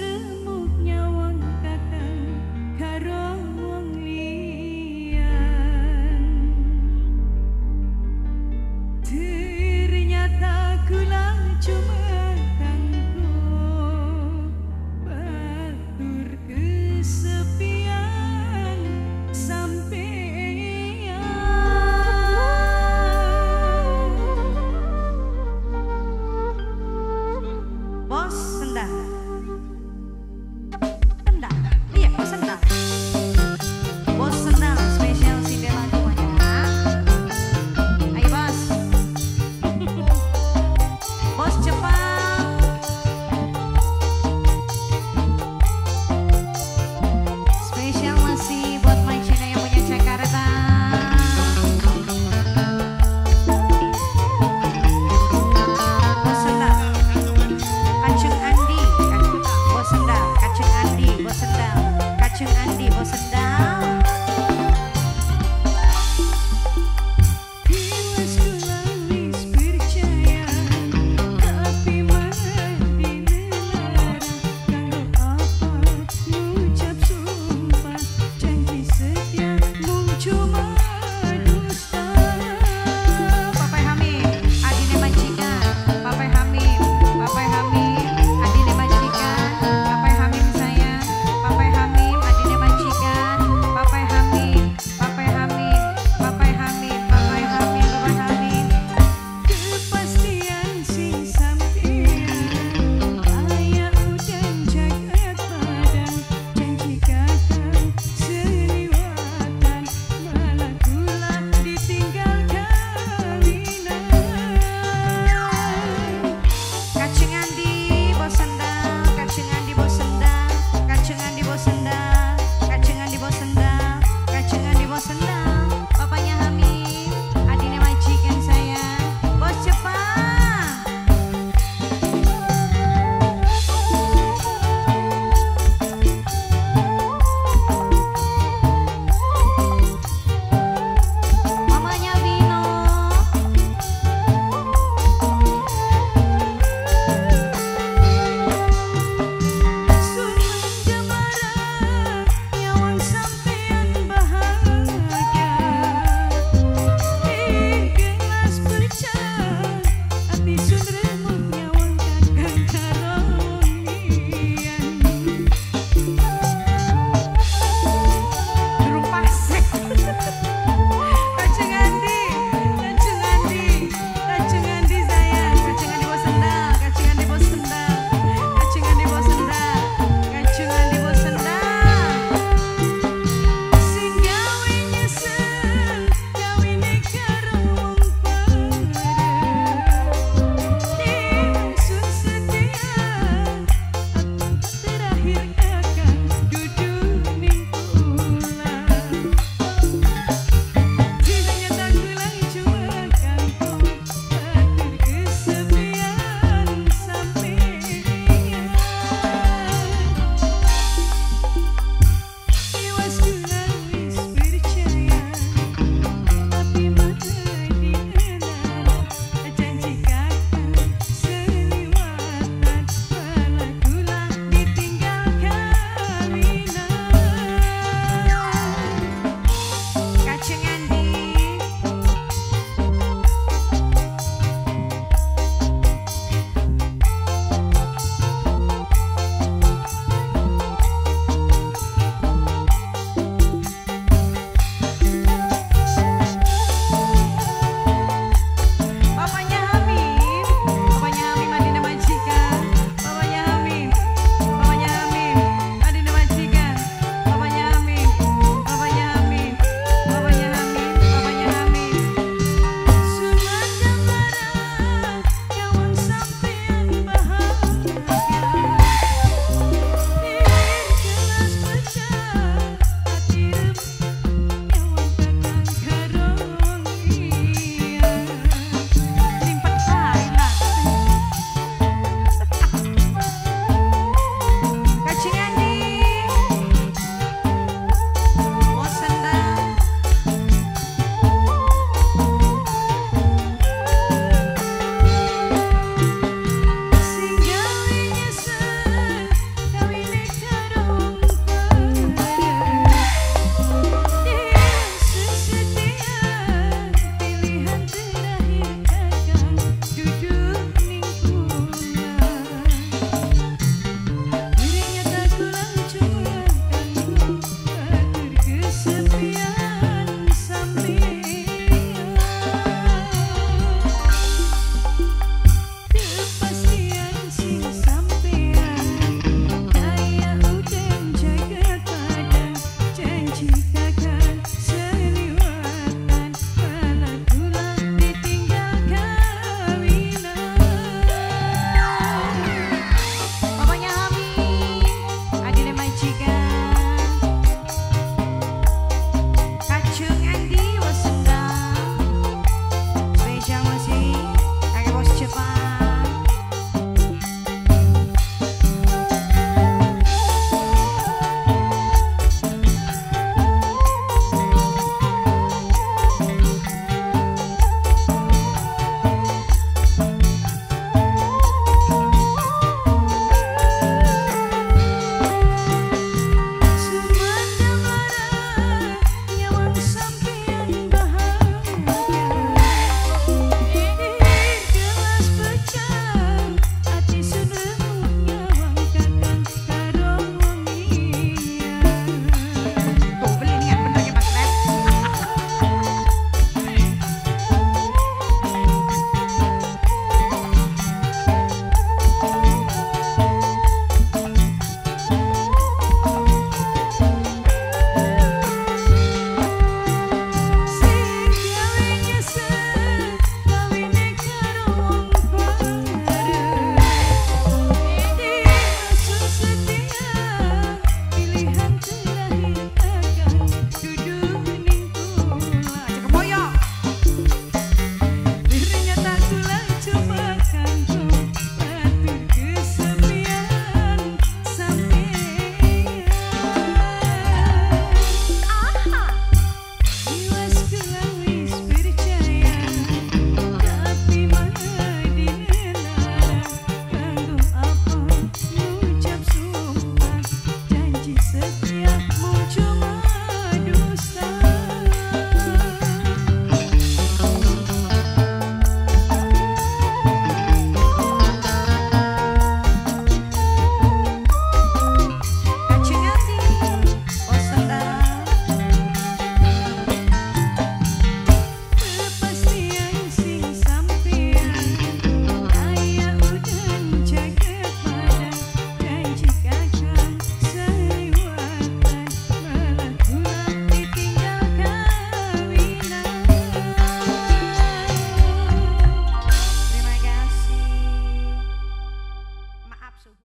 Ingsun